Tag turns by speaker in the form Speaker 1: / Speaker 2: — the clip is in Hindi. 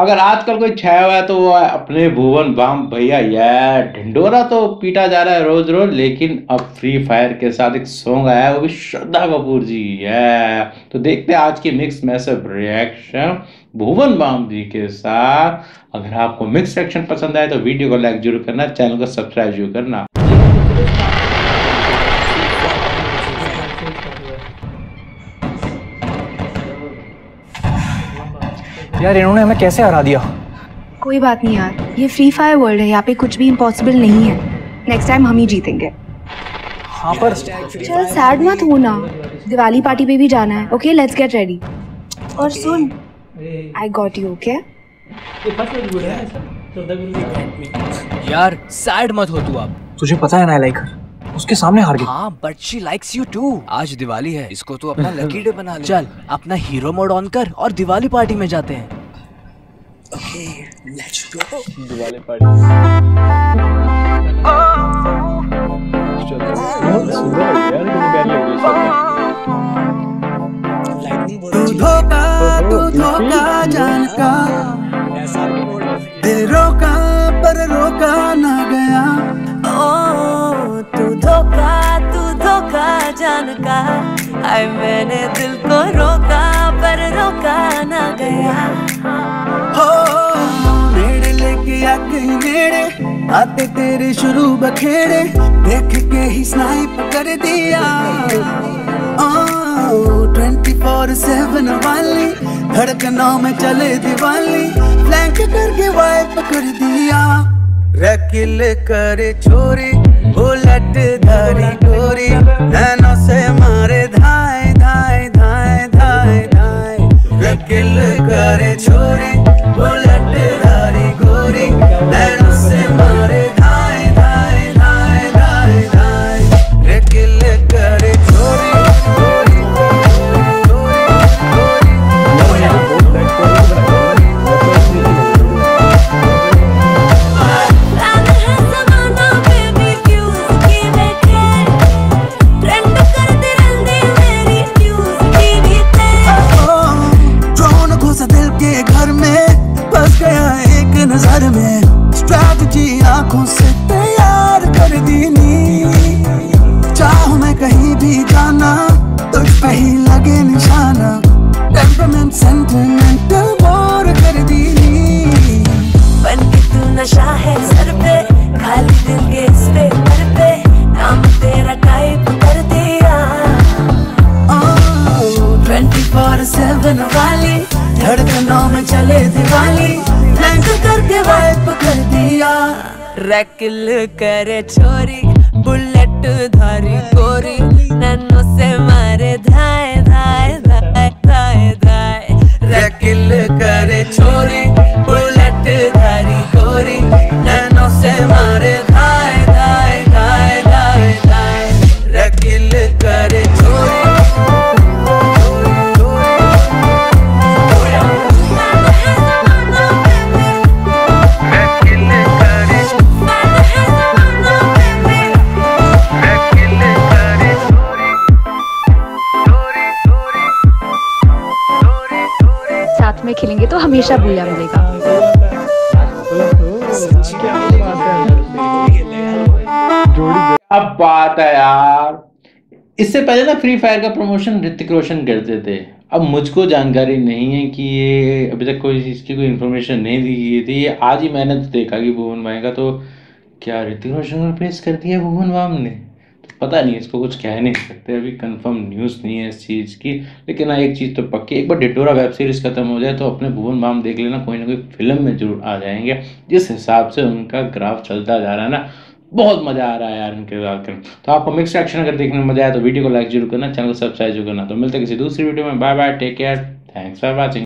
Speaker 1: अगर आजकल कोई छाया हुआ है तो वो अपने भुवन बाम भैया, ये ढिंडोरा तो पीटा जा रहा है रोज रोज, लेकिन अब फ्री फायर के साथ एक सॉन्ग आया है, वो भी श्रद्धा कपूर जी है तो देखते हैं आज की mix message reaction Bhuvan Bam ji के साथ। अगर आपको मिक्स रिएक्शन पसंद आए तो वीडियो को लाइक ज़रूर करना चैनल को सब्सक्राइब ज़रूर करना।
Speaker 2: यार इन्होंने हमें कैसे हरा दिया?
Speaker 3: कोई बात नहीं यार ये फ्री फायर वर्ल्ड है यहाँ पे कुछ भी इम्पॉसिबल नहीं है। नेक्स्ट टाइम हम ही जीतेंगे।
Speaker 2: हाँ पर
Speaker 3: चल सैड मत हो ना दिवाली पार्टी पे भी जाना है। ओके लेट्स गेट रेडी और सुन आई गॉट यू ओके
Speaker 4: यार सैड मत हो तू अब।
Speaker 2: तुझे पता है ना लाइक उसके सामने हार गई।
Speaker 4: हाँ but she likes you too आज दिवाली है इसको तू अपना लकी डे बना ले। चल अपना हीरो मोड ऑन कर और दिवाली पार्टी में जाते हैं।
Speaker 5: तू धोखा तू धोखा जान का
Speaker 6: जान का आए मैंने दिल को रोका, पर रोका ना गया।
Speaker 5: हो नेड़े लेके आ गई नेड़े आते तेरे शुरू बखेड़े देख के ही स्नाइप कर दिया। ट्वेंटी फोर सेवन वाली, धड़कनों में चले दिवाली फ्लैंक करके वाइप कर दिया। रकिल कर छोरी बुलेट धारी गोरी नैनो से मारे धाए धाए धाए धाए धाए। रकिल कर छोरी नज़र में स्ट्रैटेजी आँखों से तैयार कर दी नी चाहूँ मैं कहीं भी जाना तुझ पे ही लगे निशाना। टेम्परमेंट सेंटिमेंटल वॉर कर दी नी
Speaker 6: बन के तू नशा है सर पे खाली दिल के इस पे पर पे। नाम तेरा टाइप कर दिया।
Speaker 5: ट्वेंटी फोर सेवन वाली धड़कनों में चले दिवाली। ब्लैंक करके वाइप कर दिया।
Speaker 6: रैकिल करे छोरी बुलेट धारी गोरी,
Speaker 5: नैनो से मारे धाए
Speaker 3: हमेशा बुला मिलेगा
Speaker 1: अब बात है यार। इससे पहले ना फ्री फायर का प्रमोशन ऋतिक रोशन करते थे। अब मुझको जानकारी नहीं है कि ये अभी तक कोई इसकी कोई इन्फॉर्मेशन नहीं दी गई थी। आज ही मैंने तो देखा कि भुवन भाई का तो क्या ऋतिक रोशन रिप्लेस कर दिया भुवन बाम ने पता नहीं, इसको कुछ कह नहीं सकते, अभी कंफर्म न्यूज़ नहीं है इस चीज़ की। लेकिन हाँ एक चीज़ तो पक्की, एक बार डिटोरा वेब सीरीज़ खत्म हो जाए तो अपने भुवन बाम देख लेना, कोई ना कोई फ़िल्म में ज़रूर आ जाएँगे। जिस हिसाब से उनका ग्राफ चलता जा रहा है ना, बहुत मज़ा आ रहा है यार इनके साथ करने तो आपको मिक्स एक्शन अगर देखने में मज़ा आया तो वीडियो को लाइक ज़रूर करना चैनल को सब्सक्राइब ज़रूर करना। तो मिलते किसी दूसरी वीडियो में। Bye bye take care thanks for watching